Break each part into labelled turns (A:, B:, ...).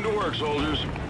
A: To work, soldiers.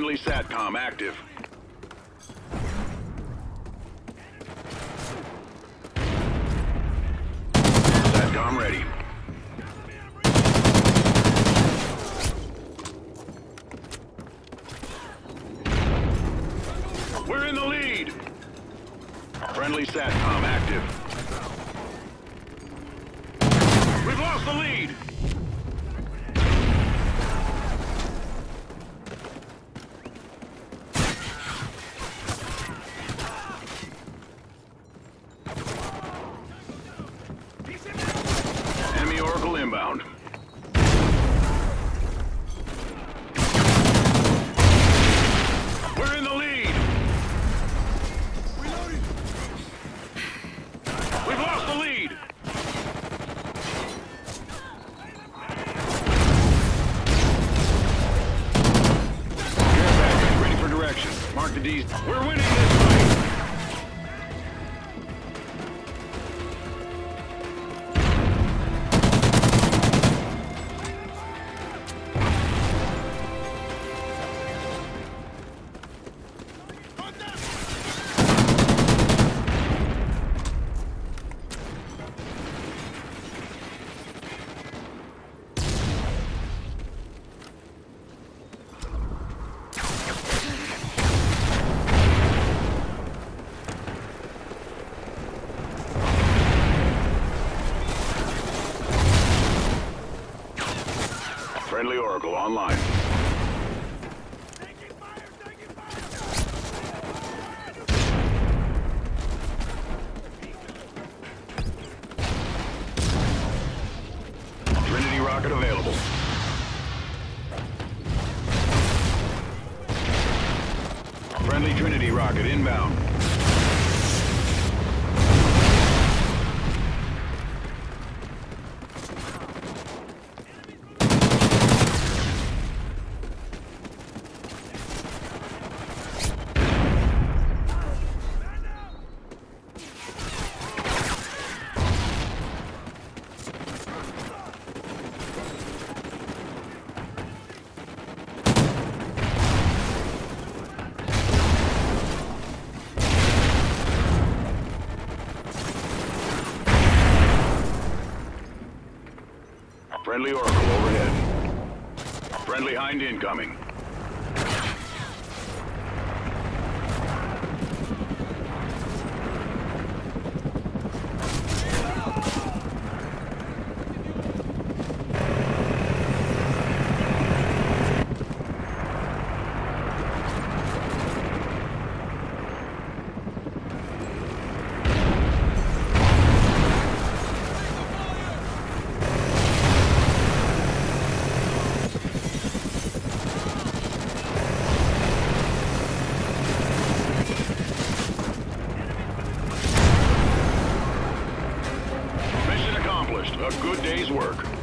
A: Friendly SATCOM active. SATCOM ready. We're in the lead! Friendly SATCOM active. We've lost the lead! Enemy Oracle inbound. We're in the lead! We've lost the lead! Care package ready for direction. Mark the D's. We're winning Oracle online. Trinity rocket available. Friendly Trinity rocket inbound. Friendly Oracle overhead. Friendly Hind incoming. accomplished. A good day's work.